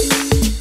you